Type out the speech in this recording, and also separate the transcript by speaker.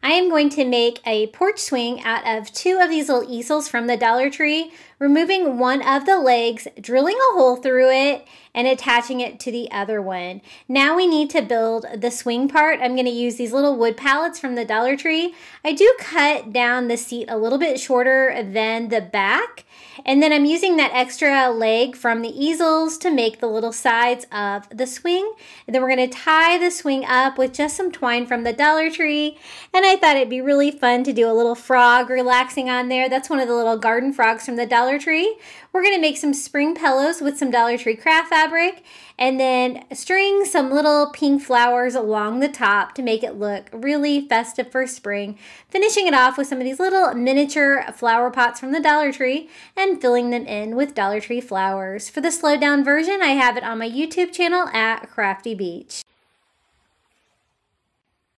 Speaker 1: I am going to make a porch swing out of two of these little easels from the Dollar Tree, removing one of the legs, drilling a hole through it, and attaching it to the other one. Now we need to build the swing part. I'm going to use these little wood pallets from the Dollar Tree. I do cut down the seat a little bit shorter than the back, and then I'm using that extra leg from the easels to make the little sides of the swing. And then we're going to tie the swing up with just some twine from the Dollar Tree, and I thought it'd be really fun to do a little frog relaxing on there. That's one of the little garden frogs from the Dollar Tree. We're going to make some spring pillows with some Dollar Tree craft fabric and then string some little pink flowers along the top to make it look really festive for spring. Finishing it off with some of these little miniature flower pots from the Dollar Tree and filling them in with Dollar Tree flowers. For the slowed down version, I have it on my YouTube channel at Crafty Beach.